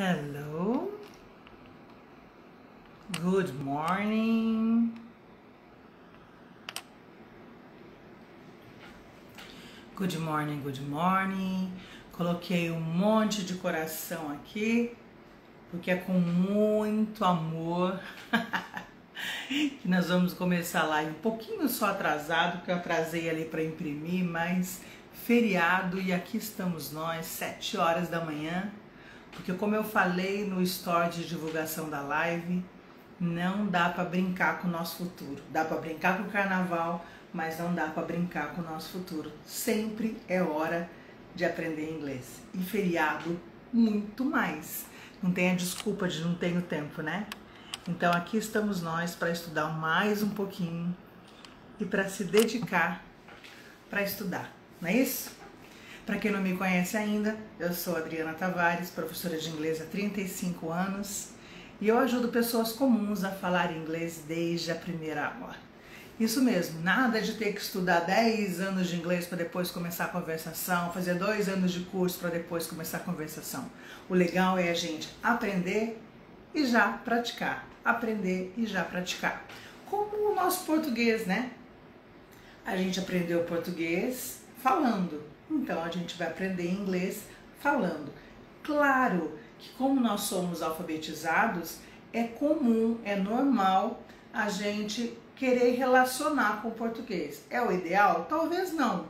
Hello. Good morning. Good morning, good morning. Coloquei um monte de coração aqui, porque é com muito amor que nós vamos começar lá um pouquinho só atrasado, porque eu atrasei ali para imprimir, mas feriado e aqui estamos nós, sete horas da manhã, porque como eu falei no story de divulgação da live, não dá para brincar com o nosso futuro. Dá para brincar com o carnaval, mas não dá para brincar com o nosso futuro. Sempre é hora de aprender inglês. E feriado, muito mais. Não tem a desculpa de não tenho tempo, né? Então aqui estamos nós para estudar mais um pouquinho e para se dedicar para estudar, não é isso? Para quem não me conhece ainda, eu sou Adriana Tavares, professora de inglês há 35 anos e eu ajudo pessoas comuns a falar inglês desde a primeira aula. Isso mesmo, nada de ter que estudar 10 anos de inglês para depois começar a conversação, fazer dois anos de curso para depois começar a conversação. O legal é a gente aprender e já praticar. Aprender e já praticar. Como o nosso português, né? A gente aprendeu português falando, então a gente vai aprender inglês falando. Claro que, como nós somos alfabetizados, é comum, é normal a gente querer relacionar com o português. É o ideal? Talvez não,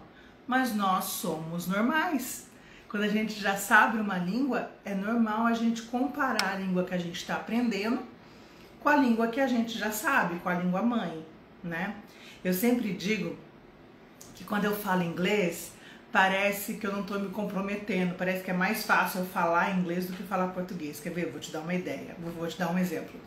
mas nós somos normais. Quando a gente já sabe uma língua, é normal a gente comparar a língua que a gente está aprendendo com a língua que a gente já sabe, com a língua mãe, né? Eu sempre digo que quando eu falo inglês, parece que eu não estou me comprometendo, parece que é mais fácil eu falar inglês do que falar português. Quer ver? Eu vou te dar uma ideia, vou te dar um exemplo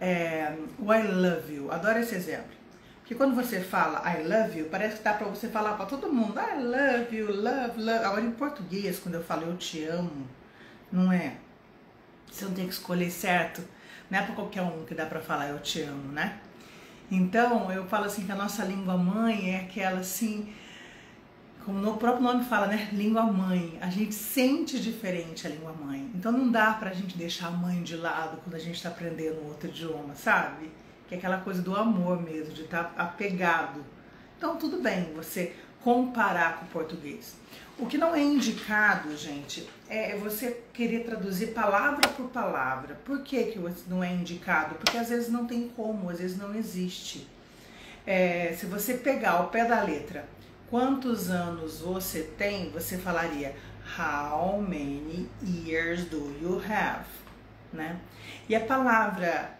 é, o I love you. Adoro esse exemplo. Porque quando você fala I love you, parece que dá pra você falar pra todo mundo I love you, love, love. Agora em português, quando eu falo eu te amo, não é? Você não tem que escolher certo. Não é pra qualquer um que dá pra falar eu te amo, né? Então, eu falo assim que a nossa língua mãe é aquela assim como o próprio nome fala, né? Língua mãe. A gente sente diferente a língua mãe. Então não dá pra gente deixar a mãe de lado quando a gente tá aprendendo outro idioma, sabe? Que é aquela coisa do amor mesmo, de estar tá apegado. Então tudo bem você comparar com o português. O que não é indicado, gente, é você querer traduzir palavra por palavra. Por que, que não é indicado? Porque às vezes não tem como, às vezes não existe. É, se você pegar ao pé da letra quantos anos você tem, você falaria How many years do you have? Né? E a palavra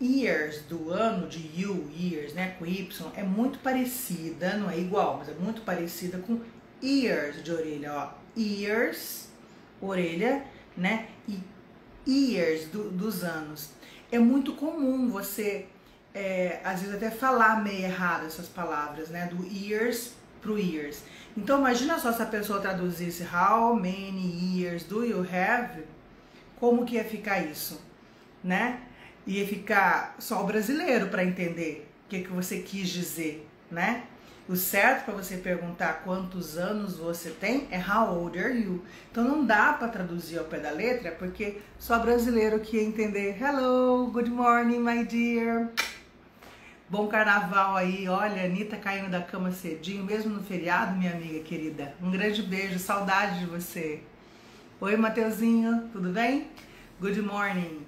years do ano, de you, years, né, com Y, é muito parecida, não é igual, mas é muito parecida com ears de orelha, ó. Ears, orelha, né? E years do, dos anos. É muito comum você é, às vezes até falar meio errado essas palavras, né? Do years pro years. Então imagina só se a pessoa traduzisse how many years do you have, como que ia ficar isso, né? Ia ficar só o brasileiro para entender o que, que você quis dizer, né? O certo para você perguntar quantos anos você tem é how old are you. Então não dá para traduzir ao pé da letra, porque só brasileiro que ia entender hello, good morning, my dear. Bom carnaval aí, olha, Anitta caindo da cama cedinho, mesmo no feriado, minha amiga querida. Um grande beijo, saudade de você. Oi, Mateuzinho, tudo bem? Good morning.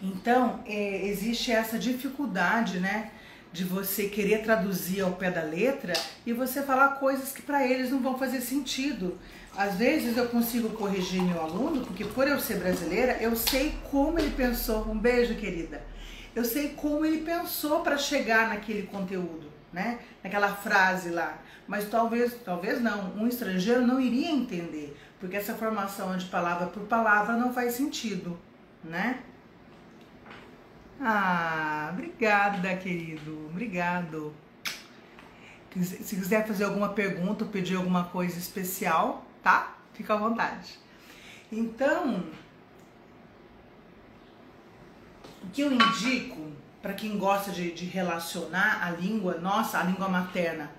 Então, é, existe essa dificuldade, né, de você querer traduzir ao pé da letra e você falar coisas que para eles não vão fazer sentido. Às vezes eu consigo corrigir meu aluno, porque por eu ser brasileira, eu sei como ele pensou. Um beijo, querida eu sei como ele pensou para chegar naquele conteúdo, né? Naquela frase lá. Mas talvez, talvez não, um estrangeiro não iria entender, porque essa formação de palavra por palavra não faz sentido, né? Ah, obrigada, querido. Obrigado. Se quiser fazer alguma pergunta ou pedir alguma coisa especial, tá? Fica à vontade. Então, o que eu indico para quem gosta de, de, relacionar a língua nossa, a língua materna,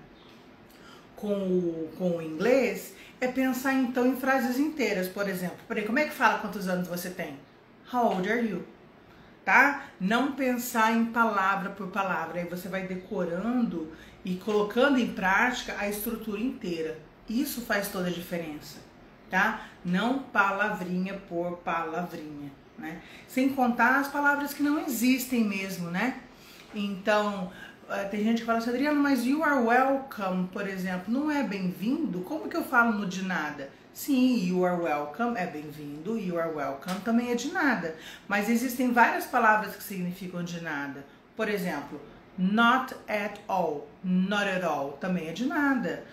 com o, com o inglês, é pensar então em frases inteiras, por exemplo. Peraí, como é que fala quantos anos você tem? How old are you? Tá? Não pensar em palavra por palavra. Aí você vai decorando e colocando em prática a estrutura inteira. Isso faz toda a diferença, tá? Não palavrinha por palavrinha, né? Sem contar as palavras que não existem mesmo, né? Então, eh, tem gente que fala assim, Adriano, mas you are welcome, por exemplo, não é bem-vindo? Como que eu falo no de nada? Sim, you are welcome é bem-vindo, you are welcome também é de nada. Mas existem várias palavras que significam de nada. Por exemplo, not at all, not at all também é de nada.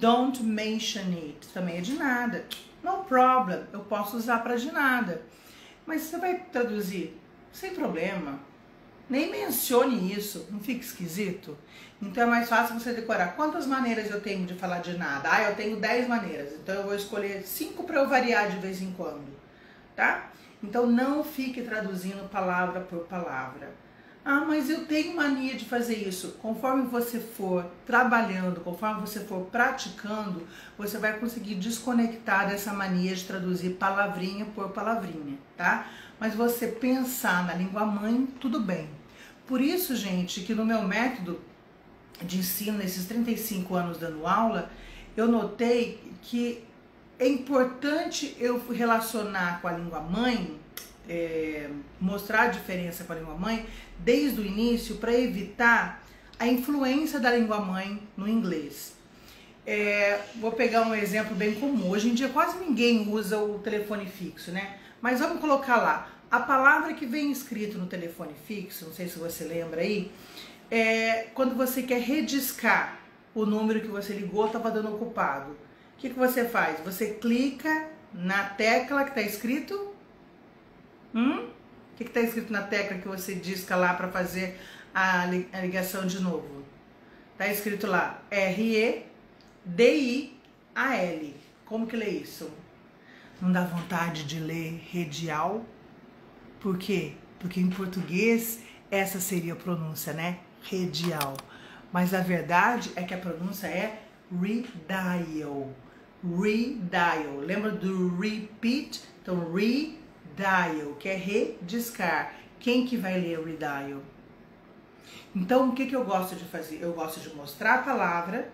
Don't mention it também é de nada. No problem, eu posso usar para de nada. Mas você vai traduzir sem problema. Nem mencione isso, não fica esquisito? Então é mais fácil você decorar quantas maneiras eu tenho de falar de nada. Ah, eu tenho 10 maneiras, então eu vou escolher 5 para eu variar de vez em quando, tá? Então não fique traduzindo palavra por palavra. Ah, mas eu tenho mania de fazer isso. Conforme você for trabalhando, conforme você for praticando, você vai conseguir desconectar dessa mania de traduzir palavrinha por palavrinha, tá? Mas você pensar na língua mãe, tudo bem. Por isso, gente, que no meu método de ensino, nesses 35 anos dando aula, eu notei que é importante eu relacionar com a língua mãe é, mostrar a diferença com a língua mãe desde o início para evitar a influência da língua mãe no inglês. É, vou pegar um exemplo bem comum. Hoje em dia quase ninguém usa o telefone fixo, né? Mas vamos colocar lá. A palavra que vem escrito no telefone fixo, não sei se você lembra aí, é quando você quer rediscar o número que você ligou, estava dando ocupado. O que, que você faz? Você clica na tecla que está escrito Hum? O que está escrito na tecla que você disca lá para fazer a ligação de novo? Está escrito lá R-E-D-I-A-L. Como que lê isso? Não dá vontade de ler radial? Por quê? Porque em português essa seria a pronúncia, né? Radial. Mas a verdade é que a pronúncia é redial. Redial. Lembra do repeat? Então, re dial, que é rediscar. Quem que vai ler redial? Então, o que, que eu gosto de fazer? Eu gosto de mostrar a palavra,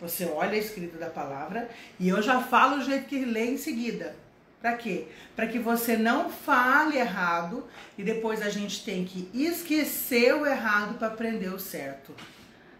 você olha a escrita da palavra e eu já falo o jeito que lê em seguida. Para quê? Para que você não fale errado e depois a gente tem que esquecer o errado para aprender o certo.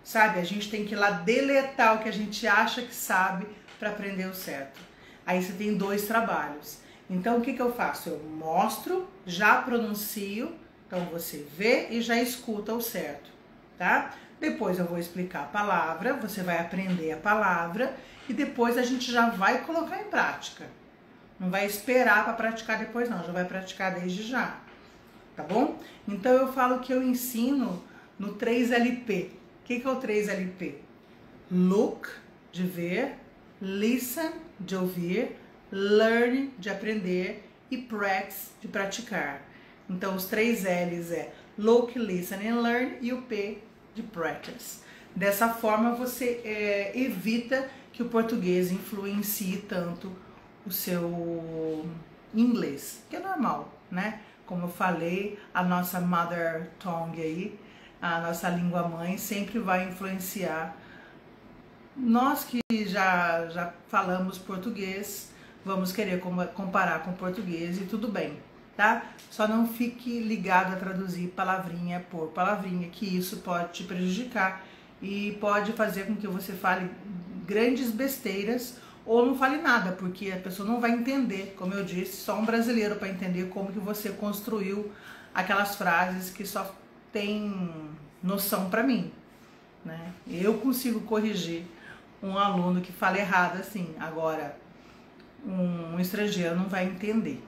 Sabe? A gente tem que ir lá deletar o que a gente acha que sabe para aprender o certo. Aí você tem dois trabalhos. Então, o que, que eu faço? Eu mostro, já pronuncio, então você vê e já escuta o certo, tá? Depois eu vou explicar a palavra, você vai aprender a palavra e depois a gente já vai colocar em prática. Não vai esperar para praticar depois, não, já vai praticar desde já, tá bom? Então eu falo que eu ensino no 3LP. O que, que é o 3LP? Look, de ver, listen, de ouvir, learn de aprender e practice de praticar. Então os três L's é look, listen and learn e o P de practice. Dessa forma você é, evita que o português influencie tanto o seu inglês, que é normal, né? Como eu falei, a nossa mother tongue aí, a nossa língua mãe sempre vai influenciar nós que já já falamos português, vamos querer comparar com português e tudo bem, tá? Só não fique ligado a traduzir palavrinha por palavrinha, que isso pode te prejudicar e pode fazer com que você fale grandes besteiras ou não fale nada, porque a pessoa não vai entender, como eu disse, só um brasileiro para entender como que você construiu aquelas frases que só tem noção para mim, né? Eu consigo corrigir um aluno que fala errado assim. Agora, um estrangeiro não vai entender.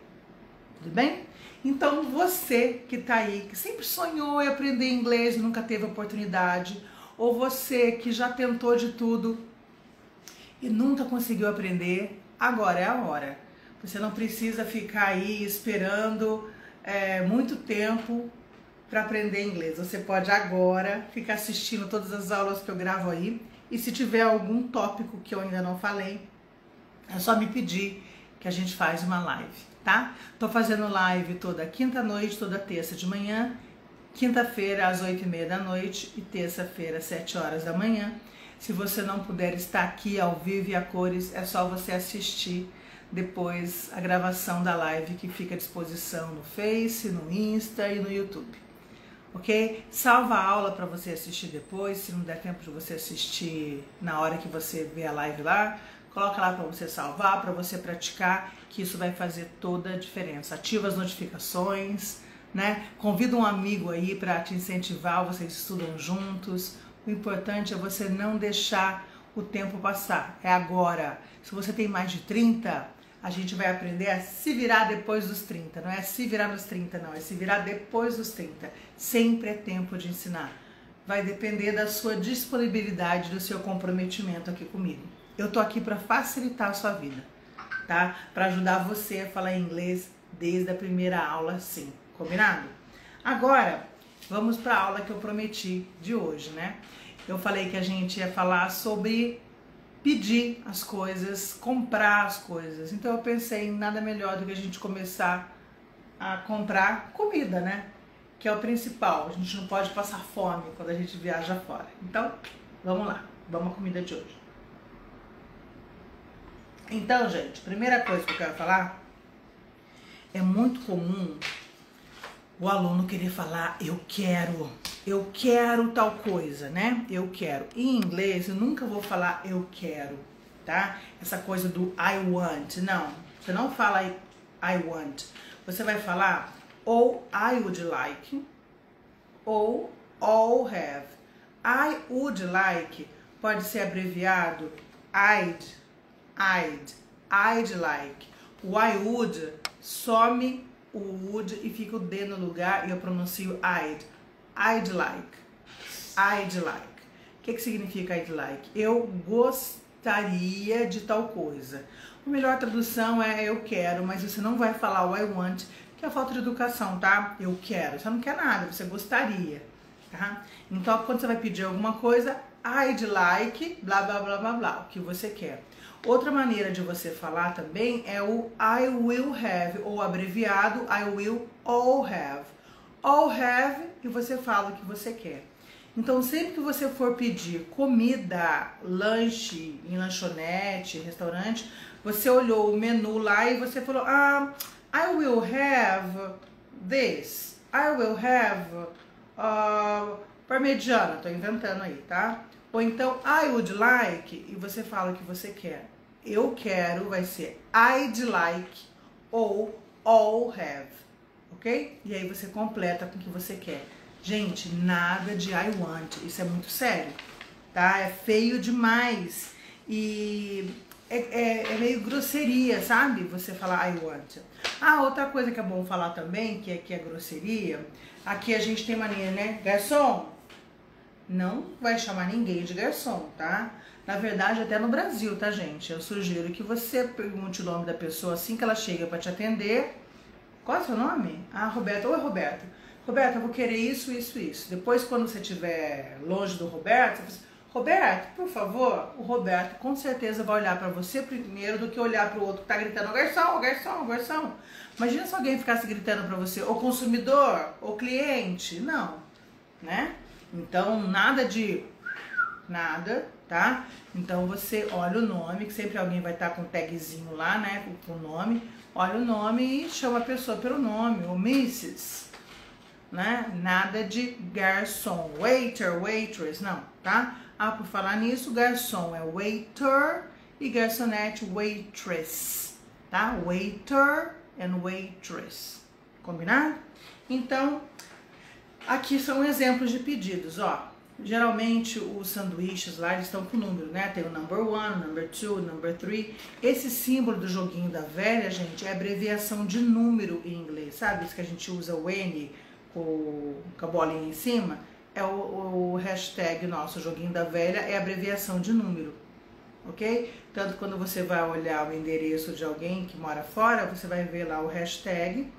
Tudo bem? Então você que está aí, que sempre sonhou em aprender inglês e nunca teve oportunidade, ou você que já tentou de tudo e nunca conseguiu aprender, agora é a hora. Você não precisa ficar aí esperando é, muito tempo para aprender inglês. Você pode agora ficar assistindo todas as aulas que eu gravo aí. E se tiver algum tópico que eu ainda não falei, é só me pedir que a gente faz uma live, tá? Tô fazendo live toda quinta-noite, toda terça de manhã, quinta-feira às oito e meia da noite e terça-feira às sete horas da manhã. Se você não puder estar aqui ao vivo e a cores, é só você assistir depois a gravação da live que fica à disposição no Face, no Insta e no YouTube. Ok? Salva a aula para você assistir depois, se não der tempo de você assistir na hora que você vê a live lá, coloca lá para você salvar, para você praticar, que isso vai fazer toda a diferença. Ativa as notificações, né? Convida um amigo aí para te incentivar, vocês estudam juntos. O importante é você não deixar o tempo passar. É agora. Se você tem mais de 30, a gente vai aprender a se virar depois dos 30. Não é se virar nos 30, não. É se virar depois dos 30. Sempre é tempo de ensinar. Vai depender da sua disponibilidade, do seu comprometimento aqui comigo. Eu tô aqui para facilitar a sua vida, tá? Para ajudar você a falar inglês desde a primeira aula, sim. Combinado? Agora, vamos para a aula que eu prometi de hoje, né? Eu falei que a gente ia falar sobre pedir as coisas, comprar as coisas. Então eu pensei em nada melhor do que a gente começar a comprar comida, né? Que é o principal. A gente não pode passar fome quando a gente viaja fora. Então, vamos lá. Vamos à comida de hoje. Então, gente, primeira coisa que eu quero falar é muito comum o aluno querer falar eu quero, eu quero tal coisa, né? Eu quero. Em inglês eu nunca vou falar eu quero, tá? Essa coisa do I want, não. Você não fala I want. Você vai falar ou I would like ou all have. I would like pode ser abreviado I'd, I'd, I'd like. O I would some o would e fica o D no lugar e eu pronuncio I'd. I'd like. I'd like. O que, que significa I'd like? Eu gostaria de tal coisa. A melhor tradução é eu quero, mas você não vai falar o I want, que é a falta de educação, tá? Eu quero. Você não quer nada, você gostaria, tá? Então, quando você vai pedir alguma coisa, I'd like, blá, blá, blá, blá, blá, o que você quer. Outra maneira de você falar também é o I will have, ou abreviado I will all have. All have e você fala o que você quer. Então, sempre que você for pedir comida, lanche, em lanchonete, restaurante, você olhou o menu lá e você falou: Ah, I will have this. I will have uh, parmegiana. Tô inventando aí, tá? Ou então, I would like, e você fala o que você quer. Eu quero vai ser I'd like ou all have, ok? E aí você completa com o que você quer. Gente, nada de I want, isso é muito sério, tá? É feio demais e é, é, é, meio grosseria, sabe? Você falar I want. Ah, outra coisa que é bom falar também, que é, que é grosseria, aqui a gente tem mania, né? Garçom, não vai chamar ninguém de garçom, tá? Na verdade, até no Brasil, tá, gente? Eu sugiro que você pergunte o nome da pessoa assim que ela chega para te atender. Qual é o seu nome? Ah, Roberto. Oi, Roberto. Roberto, eu vou querer isso, isso, isso. Depois, quando você estiver longe do Roberto, você fala assim, Roberto, por favor, o Roberto com certeza vai olhar para você primeiro do que olhar para o outro que tá gritando, garçom, garçom, garçom. Imagina se alguém ficasse gritando para você, o consumidor, o cliente. Não, né? Então, nada de nada, tá? Então você olha o nome, que sempre alguém vai estar com um tagzinho lá, né, com o nome. Olha o nome e chama a pessoa pelo nome, ou Mrs. Né? Nada de garçom, waiter, waitress, não, tá? Ah, por falar nisso, garçom é waiter e garçonete waitress, tá? Waiter and waitress. Combinado? Então, Aqui são exemplos de pedidos, ó. Geralmente os sanduíches lá estão com número, né? Tem o number one, number two, number three. Esse símbolo do joguinho da velha, gente, é abreviação de número em inglês, sabe? Isso que a gente usa o N com, com a bolinha em cima. É o, o hashtag nosso, joguinho da velha, é abreviação de número, ok? Tanto quando você vai olhar o endereço de alguém que mora fora, você vai ver lá o hashtag,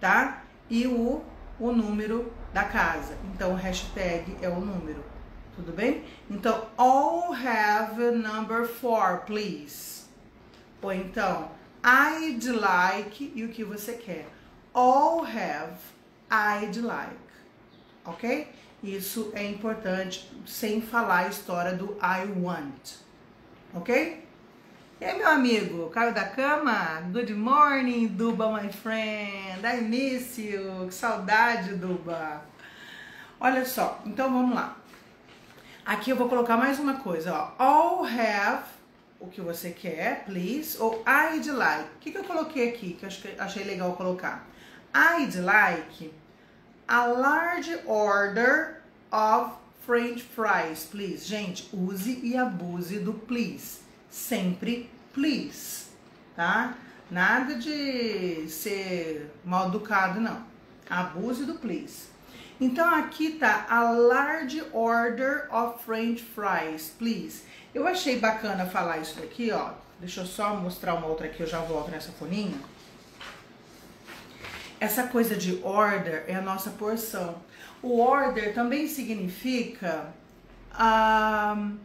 tá? E o o número da casa. Então, hashtag é o número. Tudo bem? Então, all have number four, please. Ou então, I'd like e o que você quer. All have, I'd like. Ok? Isso é importante sem falar a história do I want. Ok? E aí, meu amigo, caiu da cama? Good morning, Duba, my friend. I miss you. Que saudade, Duba. Olha só, então vamos lá. Aqui eu vou colocar mais uma coisa, ó. All have o que você quer, please, ou I'd like. O que, que eu coloquei aqui que eu achei legal colocar? I'd like a large order of French fries, please. Gente, use e abuse do please. Sempre please, tá? Nada de ser mal educado, não. Abuse do please. Então aqui tá a large order of French fries, please. Eu achei bacana falar isso daqui, ó. Deixa eu só mostrar uma outra aqui, eu já volto nessa folhinha. Essa coisa de order é a nossa porção. O order também significa. Um,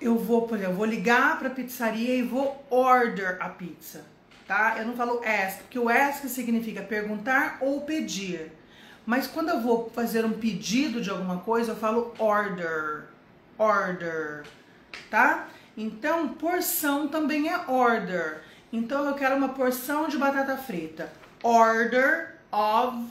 eu vou, por exemplo, vou ligar para a pizzaria e vou order a pizza, tá? Eu não falo ask, porque o ask significa perguntar ou pedir. Mas quando eu vou fazer um pedido de alguma coisa, eu falo order order, tá? Então, porção também é order. Então, eu quero uma porção de batata frita. Order of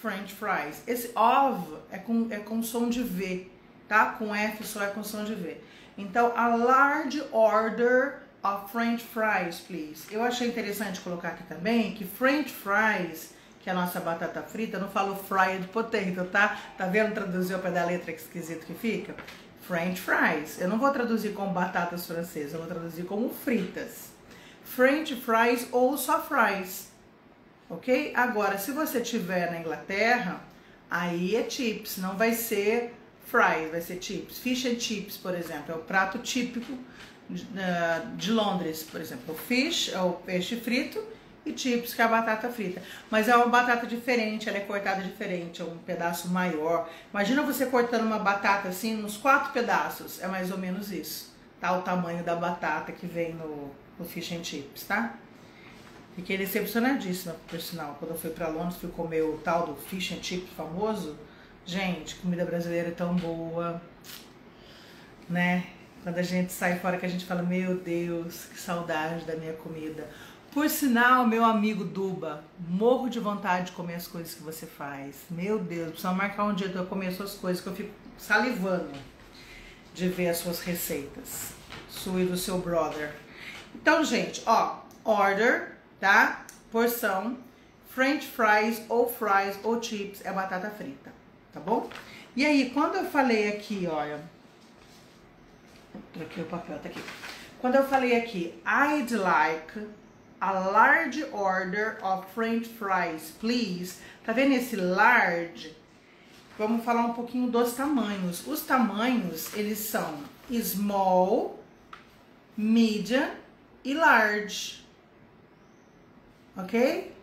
French fries. Esse of é com, é com som de V, tá? Com F só é com som de V. Então, a large order of French fries, please. Eu achei interessante colocar aqui também que French fries, que é a nossa batata frita, não falo fried potato, tá? Tá vendo traduzir o pé da letra que esquisito que fica? French fries. Eu não vou traduzir como batatas francesas, eu vou traduzir como fritas. French fries ou só fries. Ok? Agora, se você estiver na Inglaterra, aí é chips, não vai ser fries, vai ser chips. Fish and chips, por exemplo, é o prato típico de, uh, de Londres, por exemplo. O fish é o peixe frito e chips, que é a batata frita. Mas é uma batata diferente, ela é cortada diferente, é um pedaço maior. Imagina você cortando uma batata assim, nos quatro pedaços, é mais ou menos isso, tá? O tamanho da batata que vem no, no fish and chips, tá? Fiquei decepcionadíssima, por sinal, quando eu fui para Londres, fui comer o tal do fish and chips famoso. Gente, comida brasileira é tão boa, né? Quando a gente sai fora que a gente fala, meu Deus, que saudade da minha comida. Por sinal, meu amigo Duba, morro de vontade de comer as coisas que você faz. Meu Deus, precisa marcar um dia para eu comer as suas coisas, que eu fico salivando de ver as suas receitas. Sua e do seu brother. Então, gente, ó, order, tá? Porção, french fries ou fries ou chips é batata frita, tá bom? E aí, quando eu falei aqui, olha, troquei o papel, tá aqui. Quando eu falei aqui, I'd like a large order of french fries, please. Tá vendo esse large? Vamos falar um pouquinho dos tamanhos. Os tamanhos, eles são small, medium e large. Ok?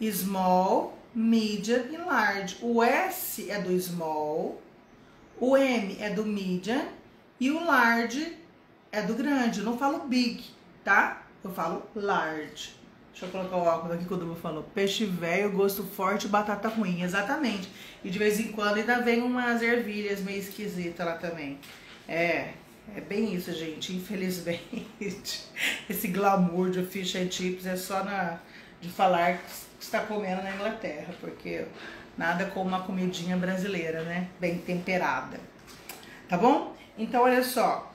Small, medium e large. O S é do small, o M é do medium e o large é do grande. Eu não falo big, tá? Eu falo large. Deixa eu colocar o óculos aqui que o Duba falou. Peixe velho, gosto forte, batata ruim. Exatamente. E de vez em quando ainda vem umas ervilhas meio esquisitas lá também. É, é bem isso, gente. Infelizmente, esse glamour de fish and chips é só na, de falar está comendo na Inglaterra, porque nada como uma comidinha brasileira, né? Bem temperada. Tá bom? Então, olha só.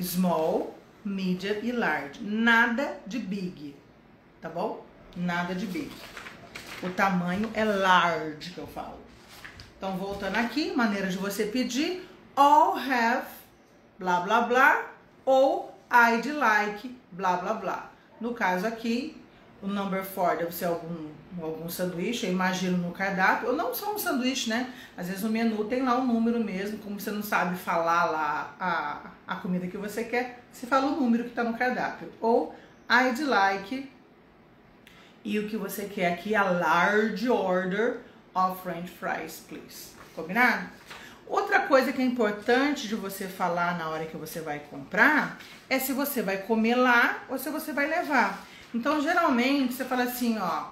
Small, medium e large. Nada de big, tá bom? Nada de big. O tamanho é large que eu falo. Então, voltando aqui, maneira de você pedir, all have, blá, blá, blá, ou I'd like, blá, blá, blá. No caso aqui, o number four deve ser algum, algum sanduíche, eu imagino no cardápio, ou não só um sanduíche, né? Às vezes no menu tem lá um número mesmo, como você não sabe falar lá a, a comida que você quer, você fala o número que está no cardápio. Ou I'd like, e o que você quer aqui, a large order of french fries, please. Combinado? Outra coisa que é importante de você falar na hora que você vai comprar é se você vai comer lá ou se você vai levar. Então, geralmente, você fala assim, ó,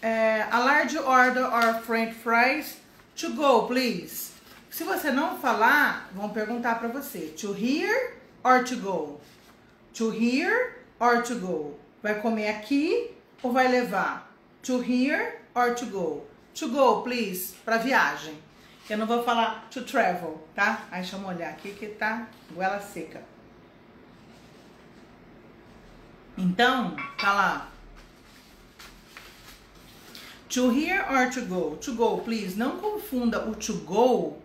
é, a large order or french fries to go, please. Se você não falar, vão perguntar para você, to here or to go? To here or to go? Vai comer aqui ou vai levar? To here or to go? To go, please, para viagem. Eu não vou falar to travel, tá? Aí deixa eu olhar aqui que tá goela seca. Então, tá lá. To here or to go? To go, please. Não confunda o to go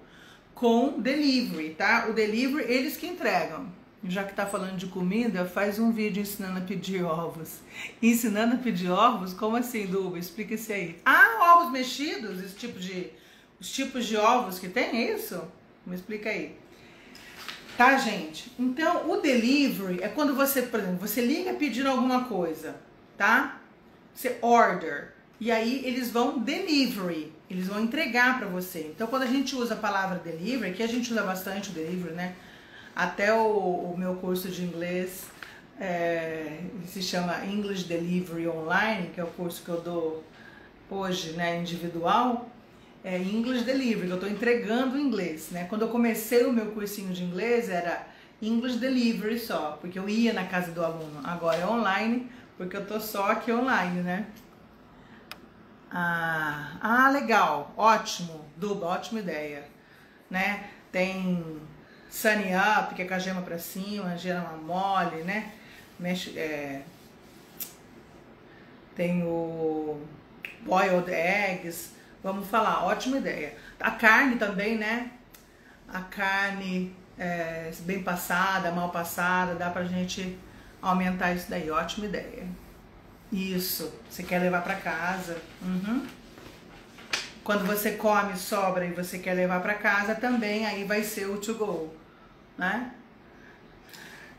com delivery, tá? O delivery, eles que entregam. Já que tá falando de comida, faz um vídeo ensinando a pedir ovos. Ensinando a pedir ovos? Como assim, Duba? Explica isso aí. Ah, ovos mexidos? Esse tipo de os tipos de ovos que tem, é isso? Me explica aí. Tá, gente? Então, o delivery é quando você, por exemplo, você liga pedindo alguma coisa, tá? Você order. E aí eles vão delivery, eles vão entregar para você. Então, quando a gente usa a palavra delivery, que a gente usa bastante o delivery, né? Até o, o meu curso de inglês é, se chama English Delivery Online, que é o curso que eu dou hoje, né, individual é, English Delivery, eu estou entregando inglês, né? Quando eu comecei o meu cursinho de inglês era English Delivery só, porque eu ia na casa do aluno. Agora é online, porque eu tô só aqui online, né? Ah, ah legal, ótimo, Duba, ótima ideia, né? Tem Sunny Up, que é com a gema pra cima, gema mole, né? Mexe, é... Tem o Boiled Eggs, Vamos falar, ótima ideia. A carne também, né? A carne é, bem passada, mal passada, dá pra gente aumentar isso daí. Ótima ideia. Isso, você quer levar para casa. Uhum. Quando você come, sobra e você quer levar para casa, também aí vai ser o to go, né?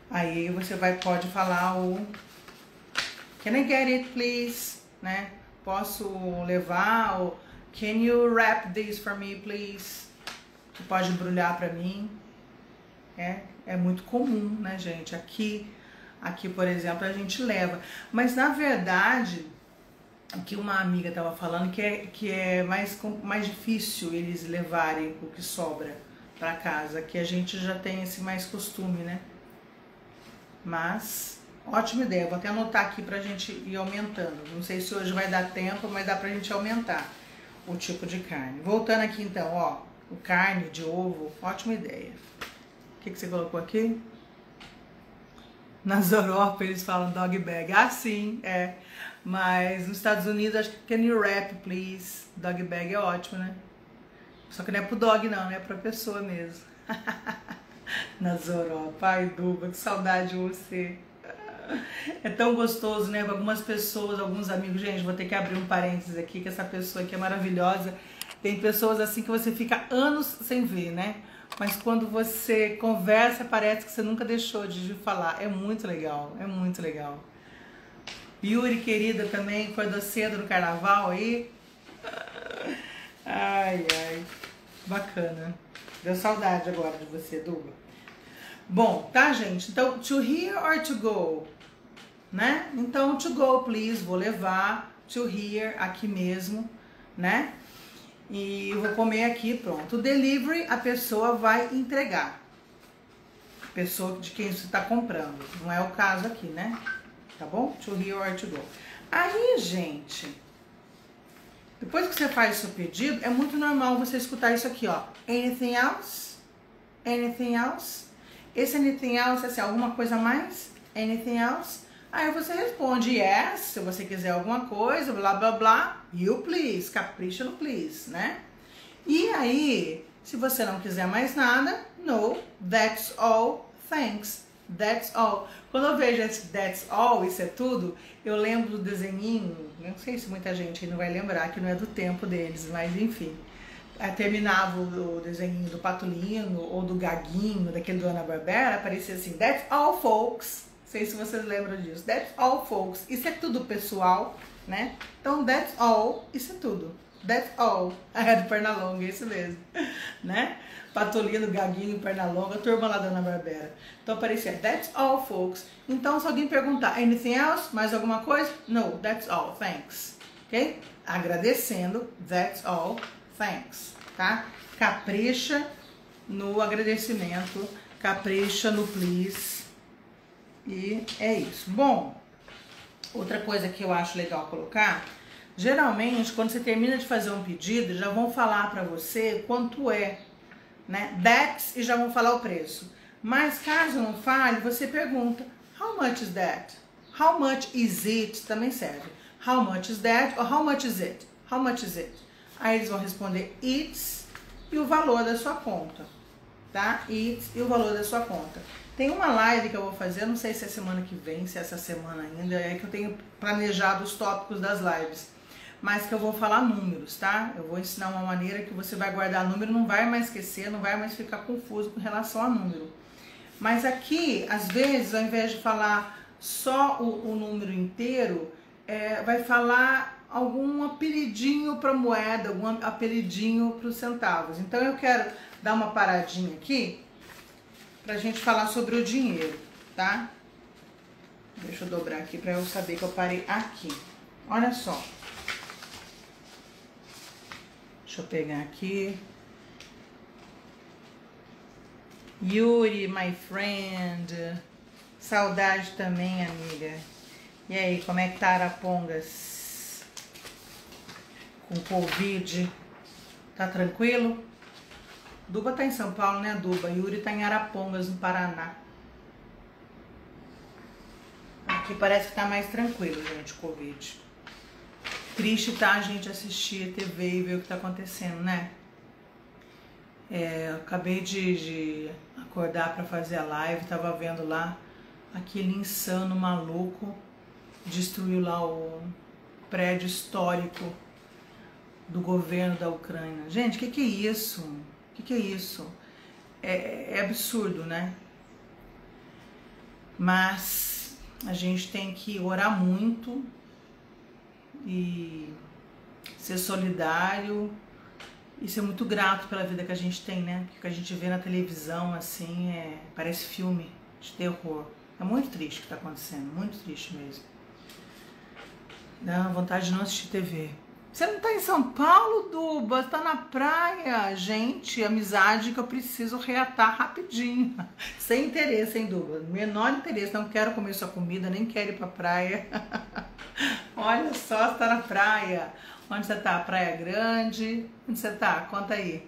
Aí você vai pode falar o Can I get it, please? Né? Posso levar o Can you wrap this for me, please? Tu pode embrulhar para mim? É, é muito comum, né, gente? Aqui, aqui, por exemplo, a gente leva. Mas na verdade, o que uma amiga estava falando que é que é mais mais difícil eles levarem o que sobra para casa, que a gente já tem esse mais costume, né? Mas ótima ideia. Vou até anotar aqui pra gente ir aumentando. Não sei se hoje vai dar tempo, mas dá pra gente aumentar o tipo de carne. Voltando aqui então, ó, o carne de ovo, ótima ideia. O que, que você colocou aqui? Nas Europa eles falam dog bag. Ah, sim, é. Mas nos Estados Unidos acho que can you wrap, please? Dog bag é ótimo, né? Só que não é pro dog não, né? É pra pessoa mesmo. Nas Europa. Ai, Duba, que saudade de você. É tão gostoso, né? Algumas pessoas, alguns amigos, gente, vou ter que abrir um parênteses aqui, que essa pessoa aqui é maravilhosa. Tem pessoas assim que você fica anos sem ver, né? Mas quando você conversa, parece que você nunca deixou de falar. É muito legal, é muito legal. Yuri, querida, também acordou cedo no carnaval aí. Ai, ai. Bacana. Deu saudade agora de você, Duba. Bom, tá, gente? Então, to hear or to go? né? Então, to go, please, vou levar, to here, aqui mesmo, né? E vou comer aqui, pronto. Delivery, a pessoa vai entregar. Pessoa de quem você está comprando. Não é o caso aqui, né? Tá bom? To here or to go. Aí, gente, depois que você faz seu pedido, é muito normal você escutar isso aqui, ó. Anything else? Anything else? Esse anything else assim, alguma coisa a mais? Anything else? Aí você responde yes, se você quiser alguma coisa, blá blá blá, you please, capricha no please, né? E aí, se você não quiser mais nada, no, that's all, thanks, that's all. Quando eu vejo esse that's all, isso é tudo, eu lembro do desenhinho, não sei se muita gente não vai lembrar, que não é do tempo deles, mas enfim. Terminava o desenho do Patulino ou do Gaguinho, daquele do Ana Barbera, aparecia assim, that's all folks sei se vocês lembram disso. That's all, folks. Isso é tudo, pessoal, né? Então, that's all, isso é tudo. That's all. I had Pernalonga, é isso mesmo. né? Patolino, Gaguinho, Pernalonga, turma lá da Ana Barbera. Então aparecia That's all, folks. Então se alguém perguntar Anything else? Mais alguma coisa? No, that's all. Thanks. Ok? Agradecendo. That's all. Thanks. Tá? Capricha no agradecimento. Capricha no please. E é isso. Bom, outra coisa que eu acho legal colocar Geralmente, quando você termina de fazer um pedido, já vão falar para você quanto é, né? That's e já vão falar o preço. Mas caso não fale, você pergunta: How much is that? How much is it? Também serve. How much is that? Ou how much is it? How much is it? Aí eles vão responder it's e o valor da sua conta, tá? It's e o valor da sua conta. Tem uma live que eu vou fazer, não sei se é semana que vem, se é essa semana ainda, é que eu tenho planejado os tópicos das lives mas que eu vou falar números, tá? Eu vou ensinar uma maneira que você vai guardar número, não vai mais esquecer, não vai mais ficar confuso com relação a número. Mas aqui, às vezes, ao invés de falar só o, o número inteiro, é, vai falar algum apelidinho para moeda, algum apelidinho para os centavos. Então eu quero dar uma paradinha aqui para a gente falar sobre o dinheiro, tá? Deixa eu dobrar aqui para eu saber que eu parei aqui. Olha só. Deixa eu pegar aqui. Yuri, my friend. Saudade também, amiga. E aí, como é que tá Arapongas? Com Covid? Tá tranquilo? Duba tá em São Paulo, né, Duba? Yuri tá em Arapongas, no Paraná. Aqui parece que tá mais tranquilo, gente, Covid. Triste tá a gente assistir TV e ver o que tá acontecendo, né? É, acabei de, de acordar para fazer a live, tava vendo lá aquele insano maluco destruiu lá o prédio histórico do governo da Ucrânia. Gente, o que, que, é isso? O que, que, é isso? É, é absurdo, né? Mas a gente tem que orar muito e ser solidário e ser muito grato pela vida que a gente tem, né? Porque o que a gente vê na televisão, assim, é, parece filme de terror. É muito triste o que está acontecendo, muito triste mesmo. Dá vontade de não assistir TV. Você não tá em São Paulo, Duba? Tá na praia. Gente, amizade que eu preciso reatar rapidinho. Sem interesse, hein, Duba? Menor interesse. Não quero comer sua comida, nem quero ir pra praia. Olha só, você tá na praia. Onde você tá? Praia Grande? Onde você tá? Conta aí.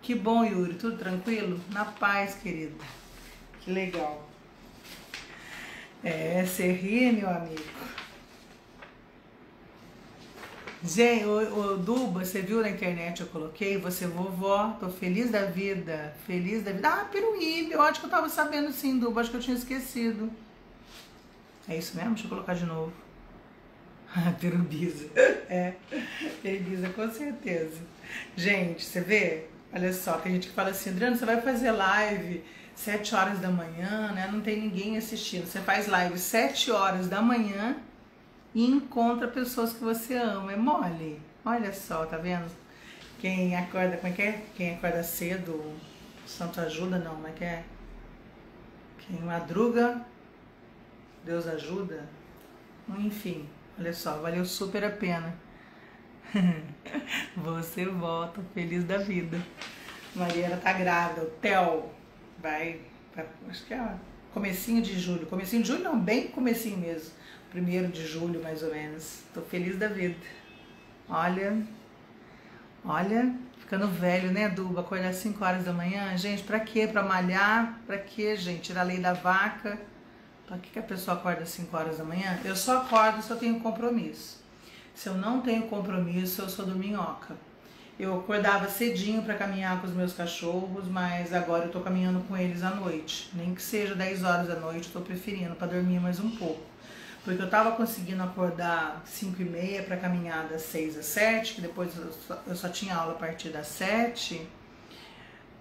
Que bom, Yuri. Tudo tranquilo? Na paz, querida. Que legal. É, você ri, meu amigo. Gente, o, o, Duba, você viu na internet, eu coloquei, você vovó, tô feliz da vida, feliz da vida. Ah, Peruíbe, eu acho que eu tava sabendo sim, Duba, acho que eu tinha esquecido. É isso mesmo? Deixa eu colocar de novo. Perubiza. É, Perubiza, com certeza. Gente, você vê? Olha só, tem gente que fala assim, Adriano, você vai fazer live 7 horas da manhã, né? Não tem ninguém assistindo. Você faz live 7 horas da manhã e encontra pessoas que você ama. É mole. Olha só, tá vendo? Quem acorda, como é que é? Quem acorda cedo, santo ajuda, não, como é que é? Quem madruga, Deus ajuda. Enfim, olha só, valeu super a pena. Você volta feliz da vida. Mariana tá grávida, o Theo vai, vai acho que é comecinho de julho. Comecinho de julho não, bem comecinho mesmo primeiro de julho, mais ou menos. Tô feliz da vida. Olha, olha, ficando velho, né, Duba? Acordar às 5 horas da manhã. Gente, pra quê? Pra malhar? Pra quê, gente? Tirar a lei da vaca? Pra que, que a pessoa acorda às 5 horas da manhã? Eu só acordo se eu tenho compromisso. Se eu não tenho compromisso, eu sou do minhoca. Eu acordava cedinho para caminhar com os meus cachorros, mas agora eu tô caminhando com eles à noite. Nem que seja 10 horas da noite, eu tô preferindo para dormir mais um pouco porque eu estava conseguindo acordar 5 e meia para caminhar das 6 às 7, que depois eu só, eu só, tinha aula a partir das 7,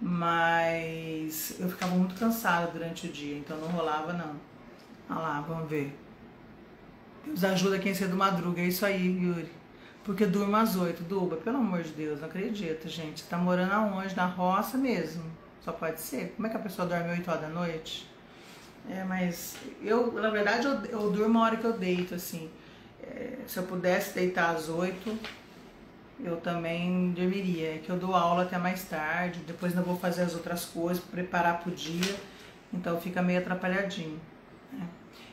mas eu ficava muito cansada durante o dia, então não rolava não. Olha lá, vamos ver. Deus ajuda quem cedo madruga, é isso aí, Yuri. Porque durmo às 8, Duba, pelo amor de Deus, não acredito, gente. Tá morando aonde? Na roça mesmo. Só pode ser. Como é que a pessoa dorme 8 horas da noite? É, mas eu, na verdade, eu, eu durmo a hora que eu deito, assim. É, se eu pudesse deitar às 8, eu também dormiria. É que eu dou aula até mais tarde, depois ainda vou fazer as outras coisas, preparar pro dia, então fica meio atrapalhadinho. Né?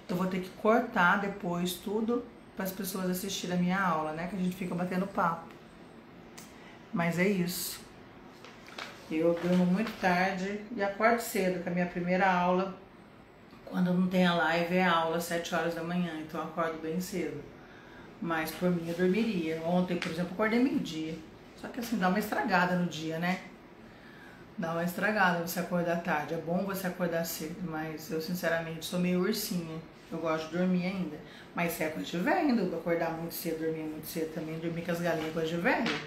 Eu vou ter que cortar depois tudo para as pessoas assistirem a minha aula, né? Que a gente fica batendo papo. Mas é isso. Eu durmo muito tarde e acordo cedo, que a minha primeira aula, quando não tem a live, é aula às 7 horas da manhã, então eu acordo bem cedo. Mas por mim eu dormiria. Ontem, por exemplo, acordei meio-dia. Só que assim, dá uma estragada no dia, né? Dá uma estragada você acordar tarde. É bom você acordar cedo, mas eu sinceramente sou meio ursinha. Eu gosto de dormir ainda. Mas se é coisa de velho, acordar muito cedo, dormir muito cedo também, dormir com as galinhas coisa de velho.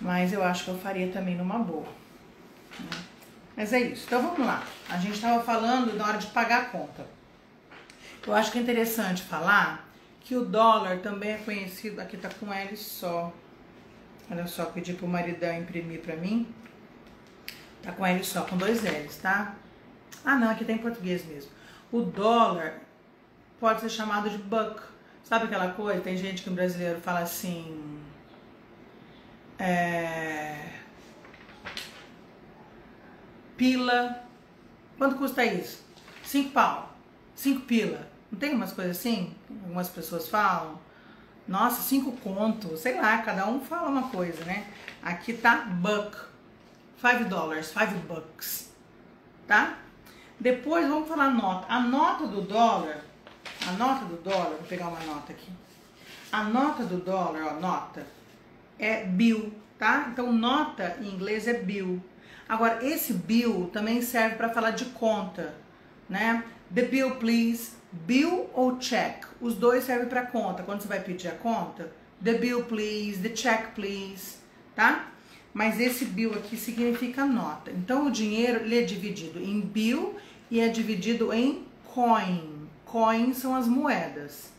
Mas eu acho que eu faria também numa boa. Né? Mas é isso. Então vamos lá. A gente estava falando na hora de pagar a conta. Eu acho que é interessante falar que o dólar também é conhecido, aqui tá com L só. Olha só, pedi pro maridão imprimir pra mim. Tá com L só, com dois L's, tá? Ah, não, aqui tá em português mesmo. O dólar pode ser chamado de buck. Sabe aquela coisa? Tem gente que o brasileiro fala assim. É... Pila. Quanto custa isso? Cinco pau. Cinco pila. Não tem umas coisas assim? Algumas pessoas falam. Nossa, cinco contos. Sei lá, cada um fala uma coisa, né? Aqui tá buck. Five dollars, five bucks. Tá? Depois vamos falar nota. A nota do dólar, a nota do dólar, vou pegar uma nota aqui. A nota do dólar, ó, nota, é bill, tá? Então nota em inglês é bill. Agora esse bill também serve para falar de conta, né? The bill please, bill ou check. Os dois servem para conta. Quando você vai pedir a conta, the bill please, the check please, tá? Mas esse bill aqui significa nota. Então o dinheiro ele é dividido em bill e é dividido em coin. Coin são as moedas,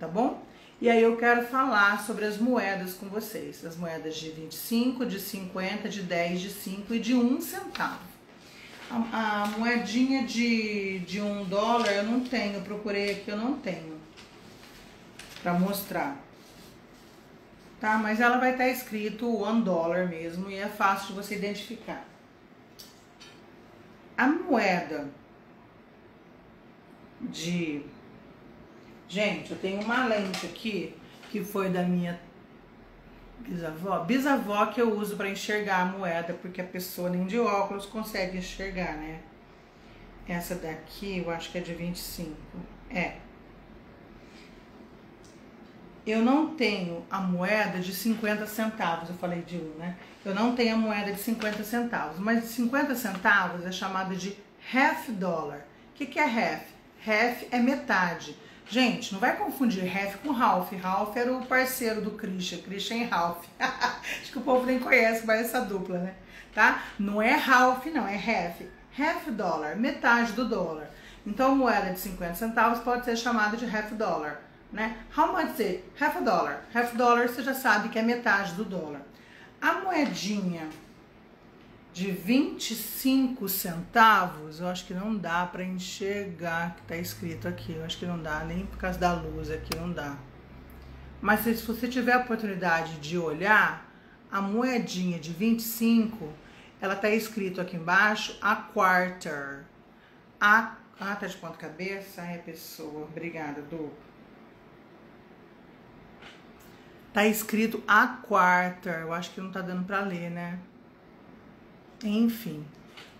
tá bom? E aí eu quero falar sobre as moedas com vocês. As moedas de 25, de 50, de 10, de 5 e de 1 centavo. A, a moedinha de, de 1 dólar eu não tenho, procurei aqui, eu não tenho. Pra mostrar. Tá? Mas ela vai estar tá escrito 1 dólar mesmo e é fácil de você identificar. A moeda de. Gente, eu tenho uma lente aqui que foi da minha bisavó. Bisavó que eu uso para enxergar a moeda, porque a pessoa nem de óculos consegue enxergar, né? Essa daqui eu acho que é de 25. É. Eu não tenho a moeda de 50 centavos, eu falei de um, né? Eu não tenho a moeda de 50 centavos, mas de 50 centavos é chamada de half dollar. O que, que é half? Half é metade. Gente, não vai confundir half com Ralph. Ralph era o parceiro do Christian, Christian e Ralph. Acho que o povo nem conhece mais essa dupla, né? Tá? Não é Ralph, não, é half. Half dollar, metade do dólar. Então, moeda de 50 centavos pode ser chamada de half dollar, né? How much is it? Half a dollar. Half dollar você já sabe que é metade do dólar. A moedinha de 25 centavos, eu acho que não dá para enxergar que tá escrito aqui. Eu acho que não dá, nem por causa da luz aqui não dá. Mas se você tiver a oportunidade de olhar, a moedinha de 25, ela tá escrito aqui embaixo a quarter. A, ah, tá de ponta cabeça? Ai, pessoa. Obrigada, Du. Tá escrito a quarter. Eu acho que não tá dando para ler, né? Enfim,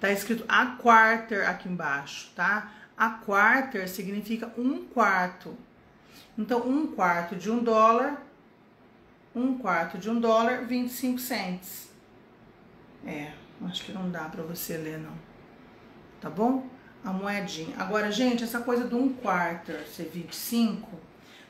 tá escrito a quarter aqui embaixo, tá? A quarter significa um quarto. Então, um quarto de um dólar, um quarto de um dólar, 25 cents. É, acho que não dá para você ler, não. Tá bom? A moedinha. Agora, gente, essa coisa do um quarter ser 25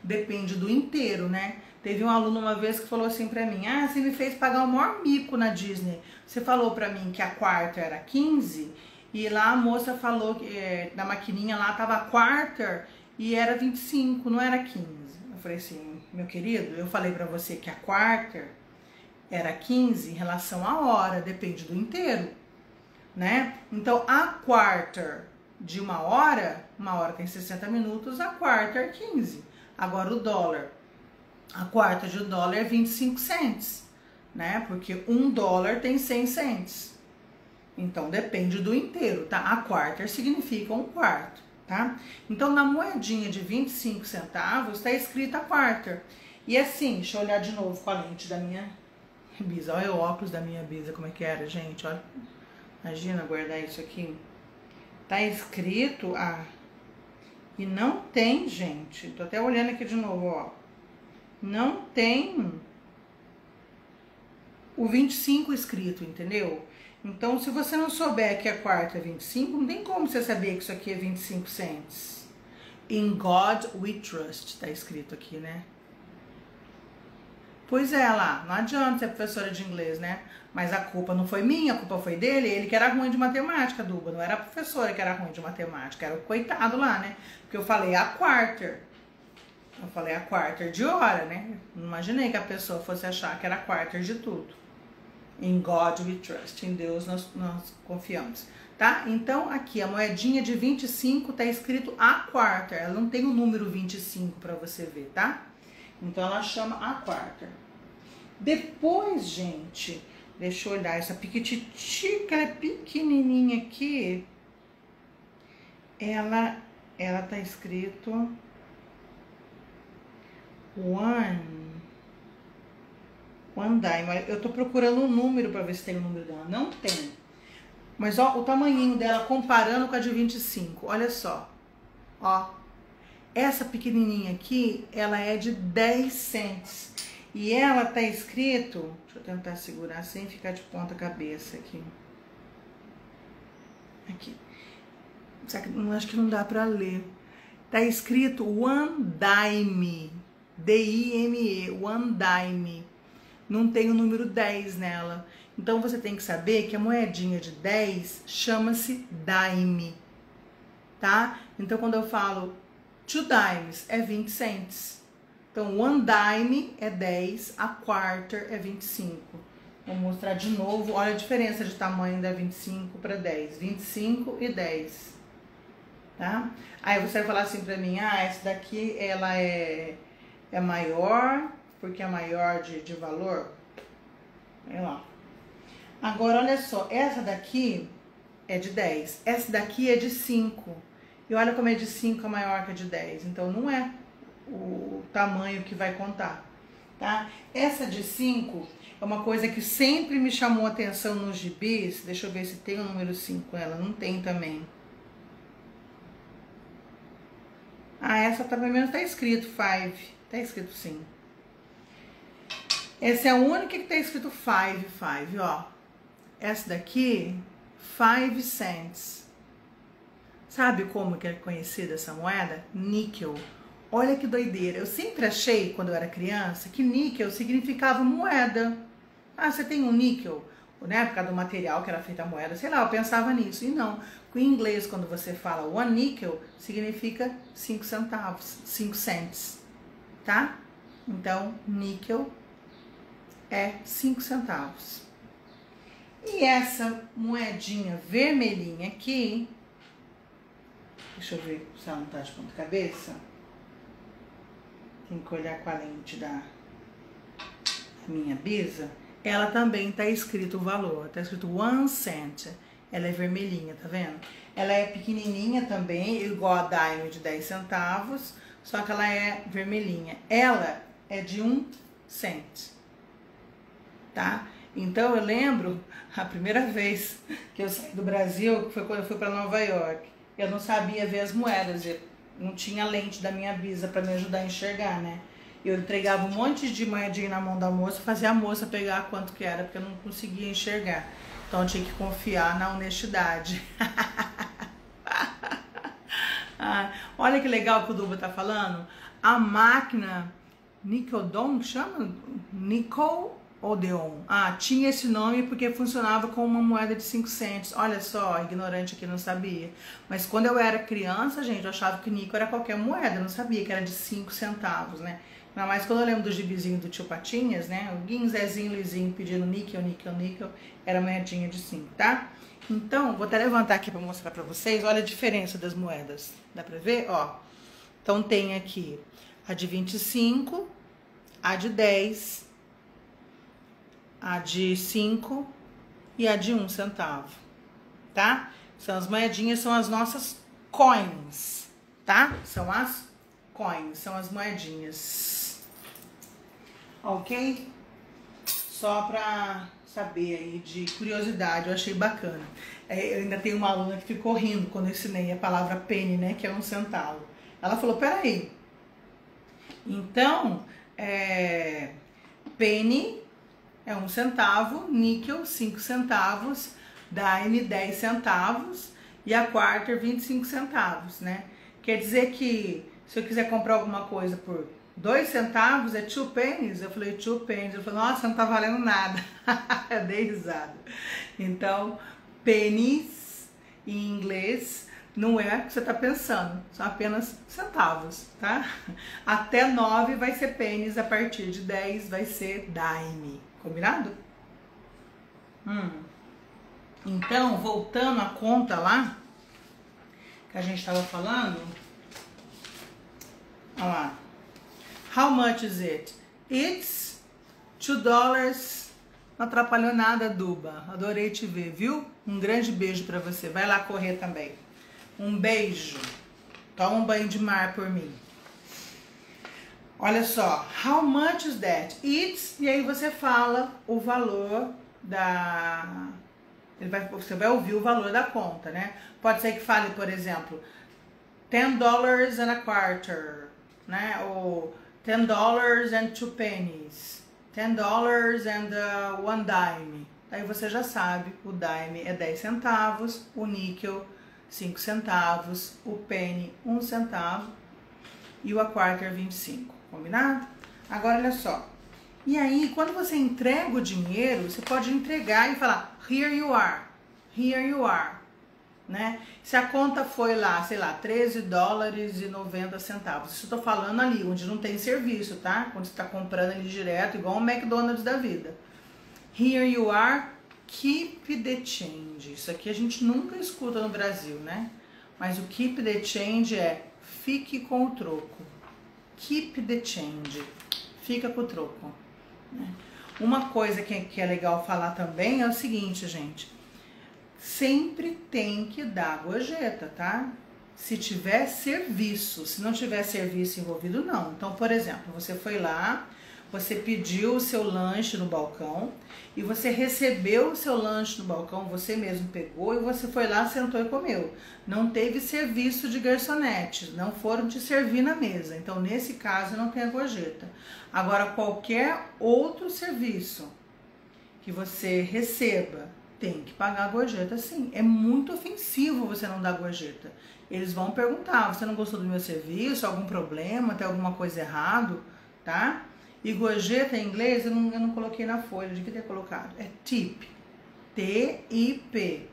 depende do inteiro, né? Teve um aluno uma vez que falou assim pra mim: Ah, você me fez pagar o maior mico na Disney. Você falou pra mim que a quarta era 15 e lá a moça falou que é, na maquininha lá tava quarta e era 25, não era 15. Eu falei assim, meu querido, eu falei para você que a quarter era 15 em relação à hora, depende do inteiro, né? Então, a quarter de uma hora, uma hora tem 60 minutos, a quarter é 15. Agora, o dólar, a quarta de um dólar é 25 cents, né? Porque um dólar tem 100 cents. Então, depende do inteiro, tá? A quarter significa um quarto, tá? Então, na moedinha de 25 centavos, está escrita quarter. E assim, deixa eu olhar de novo com a lente da minha bisa. Olha o óculos da minha bisa, como é que era, gente. Olha. Imagina guardar isso aqui. Tá escrito a. E não tem, gente. Tô até olhando aqui de novo, ó. Não tem o 25 escrito, entendeu? Então, se você não souber que a quarta é 25, não tem como você saber que isso aqui é 25 cents. In God we trust, tá escrito aqui, né? Pois é, lá, não adianta ser professora de inglês, né? Mas a culpa não foi minha, a culpa foi dele, ele que era ruim de matemática, Duba. Não era a professora que era ruim de matemática, era o coitado lá, né? Porque eu falei a quarter. Eu falei a quarter de hora, né? Não imaginei que a pessoa fosse achar que era a de tudo. In God we trust, em Deus nós, nós confiamos, tá? Então aqui a moedinha de 25 tá escrito a quarter, ela não tem o número 25 para você ver, tá? Então ela chama a quarter. Depois, gente, deixa eu olhar essa piquititi, que ela é pequenininha aqui. Ela, ela tá escrito one, one dime. Eu tô procurando um número para ver se tem o número dela. Não tem. Mas ó, o tamanhinho dela comparando com a de 25. Olha só. Ó, essa pequenininha aqui, ela é de 10 cents. E ela tá escrito, deixa eu tentar segurar sem ficar de ponta cabeça aqui. Aqui. Acho que não dá para ler. Tá escrito one dime. D-I-M-E, one dime. Não tem o número 10 nela. Então você tem que saber que a moedinha de 10 chama-se dime. Tá? Então quando eu falo Two dimes é 20 cents. Então, one dime é 10, a quarter é 25. Vou mostrar de novo. Olha a diferença de tamanho da 25 para 10. 25 e 10. Tá? Aí você vai falar assim pra mim, ah, essa daqui ela é, é maior, porque é maior de, de valor. Olha lá. Agora, olha só, essa daqui é de 10. Essa daqui é de 5. E olha como é de 5 é maior que a de 10. Então não é o tamanho que vai contar, tá? Essa de 5 é uma coisa que sempre me chamou atenção nos gibis. Deixa eu ver se tem o número 5 ela. Não tem também. Ah, essa tá, pelo menos tá escrito 5. Tá escrito sim. Essa é a única que tá escrito 5, 5, ó. Essa daqui, 5 cents. Sabe como que é conhecida essa moeda? Níquel. Olha que doideira. Eu sempre achei, quando eu era criança, que níquel significava moeda. Ah, você tem um níquel? Né, por causa do material que era feita a moeda, sei lá, eu pensava nisso. E não. Com inglês, quando você fala one nickel, significa 5 centavos, 5 cents. Tá? Então, níquel é 5 centavos. E essa moedinha vermelhinha aqui Deixa eu ver se ela não tá de ponta cabeça. Tem que olhar com a lente da minha bisa. Ela também tá escrito o valor. Tá escrito one cent. Ela é vermelhinha, tá vendo? Ela é pequenininha também, igual a dime de 10 centavos, só que ela é vermelhinha. Ela é de um cent, tá? Então eu lembro a primeira vez que eu saí do Brasil, que foi quando eu fui para Nova York eu não sabia ver as moedas, eu não tinha lente da minha bisa para me ajudar a enxergar, né? Eu entregava um monte de moedinha na mão da moça, fazia a moça pegar quanto que era, porque eu não conseguia enxergar. Então eu tinha que confiar na honestidade. ah, olha que legal que o Duba tá falando. A máquina Nicodon chama? Nickel Odeon. Ah, tinha esse nome porque funcionava com uma moeda de 5 centos. Olha só, ignorante aqui não sabia. Mas quando eu era criança, gente, eu achava que Nico era qualquer moeda, eu não sabia que era de 5 centavos, né? Ainda mais quando eu lembro do gibizinho do tio Patinhas, né? O Guim, Zezinho, Luizinho pedindo níquel, níquel, níquel, era moedinha de 5, tá? Então, vou até levantar aqui para mostrar para vocês. Olha a diferença das moedas. Dá para ver? Ó. Então, tem aqui a de 25, a de 10, a de 5 e a de 1 um centavo, tá? São as moedinhas, são as nossas coins, tá? São as coins, são as moedinhas. Ok? Só pra saber aí de curiosidade, eu achei bacana. É, eu ainda tenho uma aluna que ficou rindo quando eu ensinei a palavra penny, né? Que é um centavo. Ela falou, peraí. Então, é, penny é um centavo, níquel, 5 centavos, dime, 10 centavos e a quarter, 25 centavos, né? Quer dizer que se eu quiser comprar alguma coisa por 2 centavos, é two pennies? Eu falei, two pennies. Eu falei, nossa, não tá valendo nada. eu dei risada. Então, pennies em inglês não é o que você está pensando, são apenas centavos, tá? Até 9 vai ser pennies, a partir de 10 vai ser dime. Combinado? Hum. Então, voltando à conta lá, que a gente estava falando. Olha lá. How much is it? It's two dollars. Não atrapalhou nada, Duba. Adorei te ver, viu? Um grande beijo para você. Vai lá correr também. Um beijo. Toma um banho de mar por mim. Olha só, how much is that? It's, e aí você fala o valor da. Vai, você vai ouvir o valor da conta, né? Pode ser que fale, por exemplo, 10 dollars and a quarter, né? Ou 10 dollars and two pennies, 10 dollars and uh, one dime. Aí você já sabe, o dime é 10 centavos, o níquel 5 centavos, o penny 1 centavo e o a quarter 25. Combinado? Agora olha só. E aí, quando você entrega o dinheiro, você pode entregar e falar here you are, here you are, né? Se a conta foi lá, sei lá, 13 dólares e 90 centavos. Isso eu tô falando ali, onde não tem serviço, tá? Quando você tá comprando ali direto, igual um McDonald's da vida. Here you are, keep the change. Isso aqui a gente nunca escuta no Brasil, né? Mas o keep the change é fique com o troco keep the change. Fica com o troco. Né? Uma coisa que, que é legal falar também é o seguinte, gente. Sempre tem que dar gorjeta, tá? Se tiver serviço, se não tiver serviço envolvido, não. Então, por exemplo, você foi lá, você pediu o seu lanche no balcão e você recebeu o seu lanche no balcão, você mesmo pegou e você foi lá, sentou e comeu. Não teve serviço de garçonete, não foram te servir na mesa. Então, nesse caso, não tem a gorjeta. Agora, qualquer outro serviço que você receba, tem que pagar a gorjeta sim. É muito ofensivo você não dar gorjeta. Eles vão perguntar: você não gostou do meu serviço? Algum problema? Tem alguma coisa errado? Tá? E gorjeta em inglês eu não, eu não coloquei na folha, de que ter colocado? É tip. T-I-P.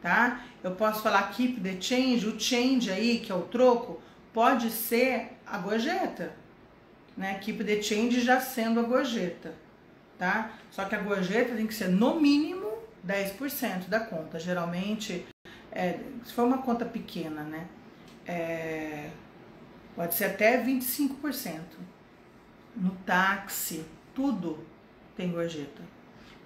Tá? Eu posso falar keep the change, o change aí, que é o troco, pode ser a gorjeta. Né? Keep the change já sendo a gorjeta. Tá? Só que a gorjeta tem que ser no mínimo 10% da conta. Geralmente, é, se for uma conta pequena, né? É, pode ser até 25% no táxi, tudo tem gorjeta.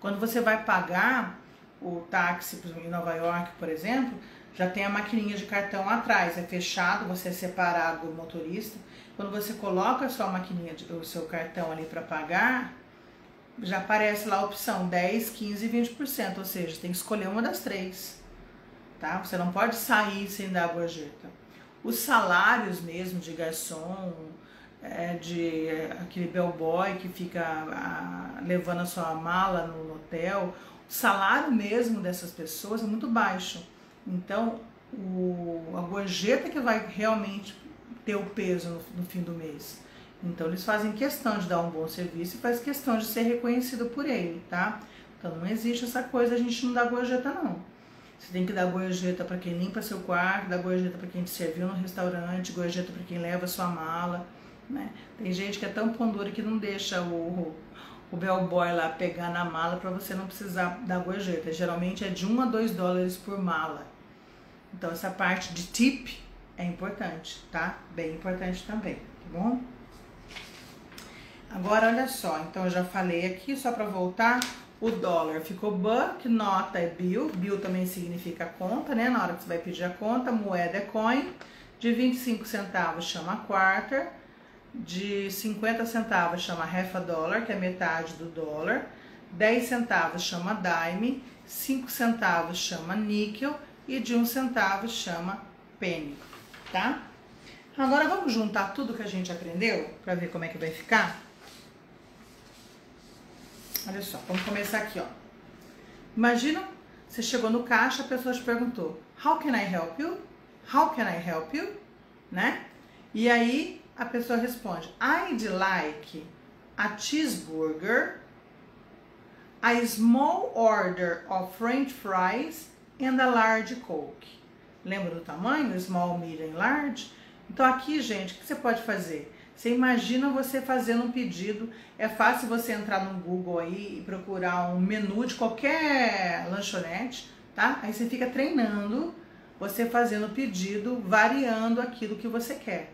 Quando você vai pagar o táxi em Nova York, por exemplo, já tem a maquininha de cartão atrás, é fechado, você é separado do motorista. Quando você coloca a sua maquininha, o seu cartão ali para pagar, já aparece lá a opção 10, 15 e 20%, ou seja, tem que escolher uma das três, tá? Você não pode sair sem dar a gorjeta. Os salários mesmo de garçom, é, de aquele bellboy que fica levando a sua mala no hotel, o salário mesmo dessas pessoas é muito baixo. Então, o, a gorjeta que vai realmente ter o peso no, no fim do mês. Então eles fazem questão de dar um bom serviço e faz questão de ser reconhecido por ele, tá? Então não existe essa coisa, a gente não dá gorjeta não. Você tem que dar gorjeta para quem limpa seu quarto, dar gorjeta para quem te serviu no restaurante, gorjeta para quem leva sua mala, né? Tem gente que é tão pondura que não deixa o, o bellboy lá pegar na mala para você não precisar dar gorjeta. Geralmente é de 1 a 2 dólares por mala. Então essa parte de tip é importante, tá? Bem importante também, tá bom? Agora olha só, então eu já falei aqui, só para voltar, o dólar ficou buck, nota é bill, bill também significa conta, né? Na hora que você vai pedir a conta, moeda é coin, de 25 centavos chama quarter, de 50 centavos chama half a dollar, que é metade do dólar, 10 centavos chama dime, 5 centavos chama níquel e de 1 centavo chama penny, tá? Agora vamos juntar tudo que a gente aprendeu para ver como é que vai ficar? Olha só, vamos começar aqui, ó. Imagina, você chegou no caixa, a pessoa te perguntou: How can I help you? How can I help you? Né? E aí a pessoa responde: I'd like a cheeseburger, a small order of french fries and a large coke. Lembra do tamanho? Small, medium, large? Então aqui, gente, o que você pode fazer? Você imagina você fazendo um pedido, é fácil você entrar no Google aí e procurar um menu de qualquer lanchonete, tá? Aí você fica treinando, você fazendo o pedido, variando aquilo que você quer.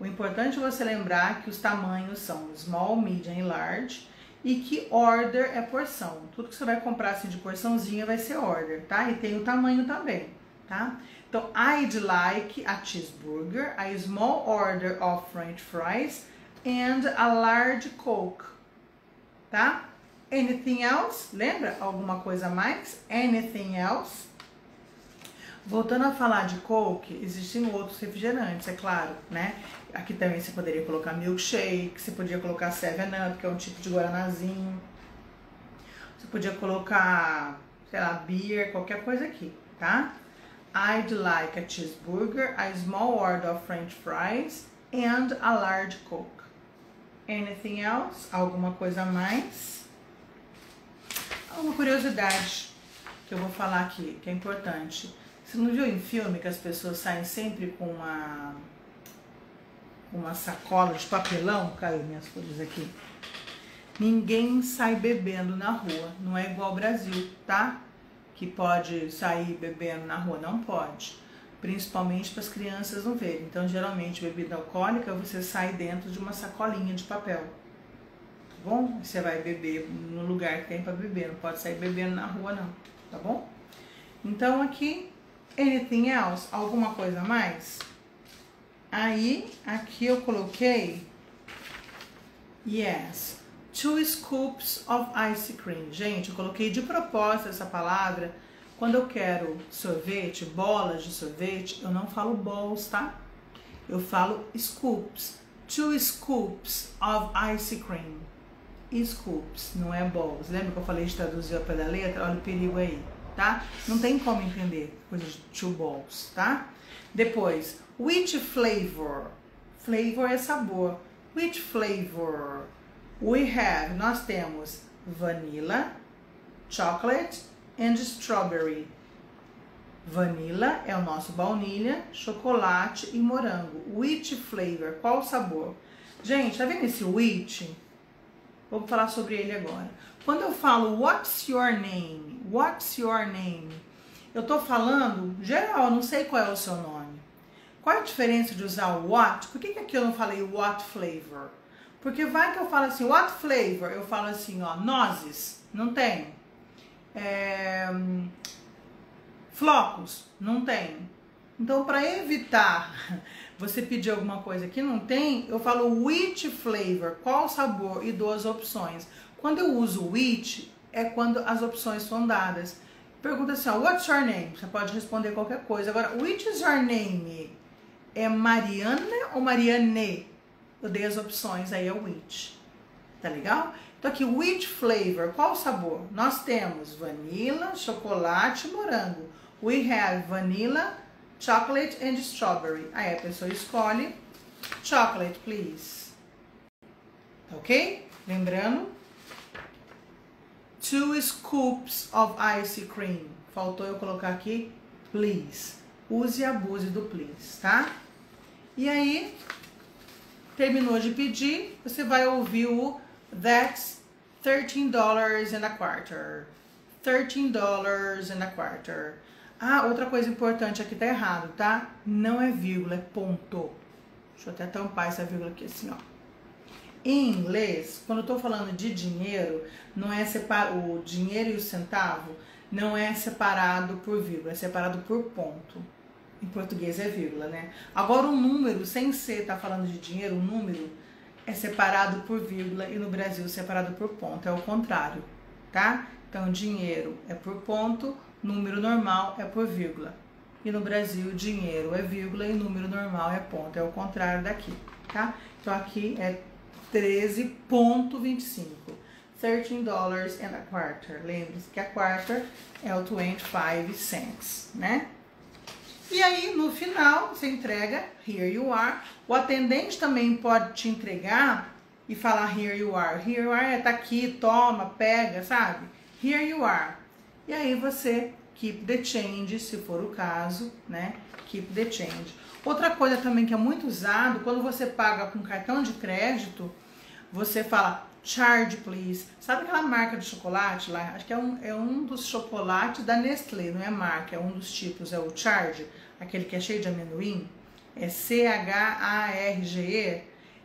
O importante é você lembrar que os tamanhos são small, medium e large e que order é porção. Tudo que você vai comprar assim de porçãozinha vai ser order, tá? E tem o tamanho também, tá? Então, I'd like a cheeseburger, a small order of french fries and a large coke, tá? Anything else? Lembra? Alguma coisa mais? Anything else? Voltando a falar de Coke, existem outros refrigerantes, é claro, né? Aqui também você poderia colocar milkshake, você podia colocar 7-Up, que é um tipo de guaranazinho. Você podia colocar, sei lá, beer, qualquer coisa aqui, tá? I'd like a cheeseburger, a small order of french fries and a large coke. Anything else? Alguma coisa a mais? Uma curiosidade que eu vou falar aqui, que é importante. Você não viu em filme que as pessoas saem sempre com uma, uma sacola de papelão? Caiu minhas folhas aqui. Ninguém sai bebendo na rua. Não é igual ao Brasil, tá? Que pode sair bebendo na rua. Não pode. Principalmente para as crianças não verem. Então, geralmente, bebida alcoólica você sai dentro de uma sacolinha de papel. Tá bom? Você vai beber no lugar que tem para beber. Não pode sair bebendo na rua, não. Tá bom? Então, aqui Anything else? Alguma coisa a mais? Aí, aqui eu coloquei Yes, two scoops of ice cream. Gente, eu coloquei de propósito essa palavra. Quando eu quero sorvete, bolas de sorvete, eu não falo balls, tá? Eu falo scoops. Two scoops of ice cream. Scoops, não é balls. Lembra que eu falei de traduzir ao pé da letra? Olha o perigo aí tá? Não tem como entender coisas de two balls, tá? Depois, which flavor? Flavor é sabor. Which flavor? We have, nós temos vanilla, chocolate and strawberry. Vanilla é o nosso baunilha, chocolate e morango. Which flavor? Qual o sabor? Gente, tá vendo esse which? Vou falar sobre ele agora. Quando eu falo what's your name? What's your name? Eu tô falando geral, não sei qual é o seu nome. Qual é a diferença de usar what? Por que, que aqui eu não falei what flavor? Porque vai que eu falo assim, what flavor? Eu falo assim, ó, nozes, não tem. É, flocos, não tem. Então, para evitar você pedir alguma coisa que não tem, eu falo which flavor, qual sabor e duas opções. Quando eu uso which, é quando as opções são dadas. Pergunta assim, ó, what's your name? Você pode responder qualquer coisa. Agora, which is your name? É Mariana ou Mariane? Eu dei as opções, aí é which. Tá legal? Então aqui, which flavor? Qual o sabor? Nós temos vanilla, chocolate e morango. We have vanilla, chocolate and strawberry. Aí a pessoa escolhe chocolate, please. Tá ok? Lembrando, two scoops of ice cream. Faltou eu colocar aqui, please. Use e abuse do please, tá? E aí, terminou de pedir, você vai ouvir o That's $13 and a quarter. $13 and a quarter. Ah, outra coisa importante aqui tá errado, tá? Não é vírgula, é ponto. Deixa eu até tampar essa vírgula aqui assim, ó. Em inglês, quando eu tô falando de dinheiro, não é separado, o dinheiro e o centavo não é separado por vírgula, é separado por ponto. Em português é vírgula, né? Agora um número, sem ser tá falando de dinheiro, um número é separado por vírgula e no Brasil separado por ponto, é o contrário, tá? Então dinheiro é por ponto, número normal é por vírgula. E no Brasil, dinheiro é vírgula e número normal é ponto. É o contrário daqui, tá? Então aqui é 13,25. 13 dollars and a quarter. Lembre-se que a quarter é o 25 cents, né? E aí, no final, você entrega here you are. O atendente também pode te entregar e falar here you are. Here you are é tá aqui, toma, pega, sabe? Here you are. E aí você keep the change, se for o caso, né? Keep the change. Outra coisa também que é muito usado, quando você paga com cartão de crédito, você fala charge please. Sabe aquela marca de chocolate lá? Acho que é um, é um dos chocolates da Nestlé, não é marca, é um dos tipos, é o charge, aquele que é cheio de amendoim. É C-H-A-R-G-E.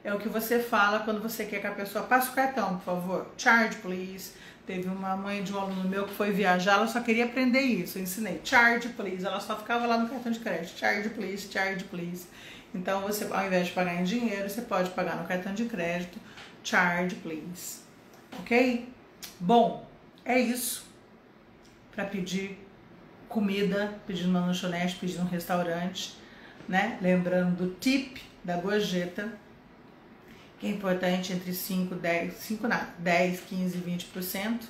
É o que você fala quando você quer que a pessoa passe o cartão, por favor. Charge please. Teve uma mãe de um aluno meu que foi viajar, ela só queria aprender isso. Eu ensinei charge, please. Ela só ficava lá no cartão de crédito. Charge, please, charge, please. Então, você, ao invés de pagar em dinheiro, você pode pagar no cartão de crédito. Charge, please. Ok? Bom, é isso. Para pedir comida, pedir numa lanchonete, pedir num restaurante, né? Lembrando do tip da gorjeta que é importante entre 5, 10, 5 nada, 10, 15, 20%.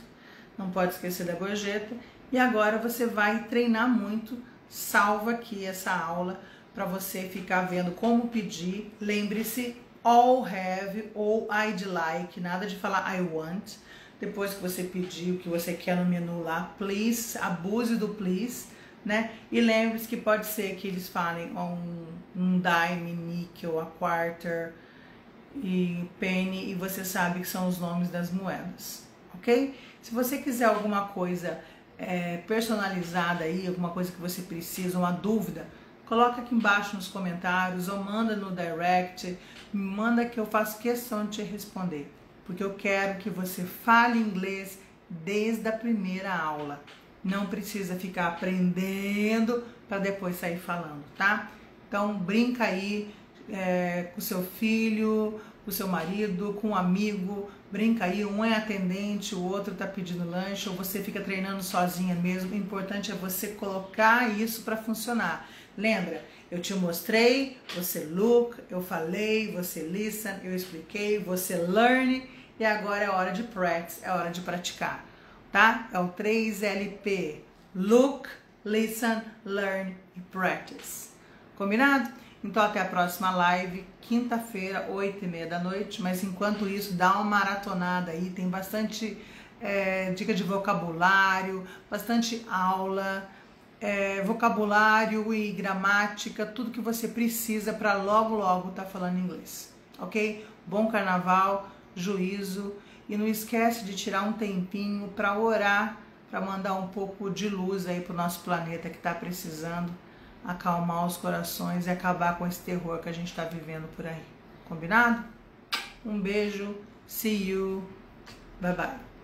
Não pode esquecer da gorjeta. E agora você vai treinar muito. Salva aqui essa aula para você ficar vendo como pedir. Lembre-se, all have ou I'd like, nada de falar I want. Depois que você pedir o que você quer no menu lá, please, abuse do please, né? E lembre-se que pode ser que eles falem um, um dime, nickel, a quarter, e penny e você sabe que são os nomes das moedas, ok? Se você quiser alguma coisa é, personalizada aí, alguma coisa que você precisa, uma dúvida, coloca aqui embaixo nos comentários ou manda no direct, manda que eu faço questão de te responder, porque eu quero que você fale inglês desde a primeira aula. Não precisa ficar aprendendo para depois sair falando, tá? Então brinca aí, é, com seu filho, com seu marido, com um amigo, brinca aí, um é atendente, o outro está pedindo lanche, ou você fica treinando sozinha mesmo. O importante é você colocar isso para funcionar. Lembra? Eu te mostrei, você look, eu falei, você listen, eu expliquei, você learn e agora é hora de practice, é hora de praticar, tá? É o 3LP: look, listen, learn e practice. Combinado? Então até a próxima live, quinta-feira, oito e meia da noite. Mas enquanto isso, dá uma maratonada aí, tem bastante é, dica de vocabulário, bastante aula, é, vocabulário e gramática, tudo que você precisa para logo logo estar tá falando inglês, ok? Bom carnaval, juízo e não esquece de tirar um tempinho para orar, para mandar um pouco de luz aí para o nosso planeta que está precisando acalmar os corações e acabar com esse terror que a gente está vivendo por aí. Combinado? Um beijo, see you, bye bye.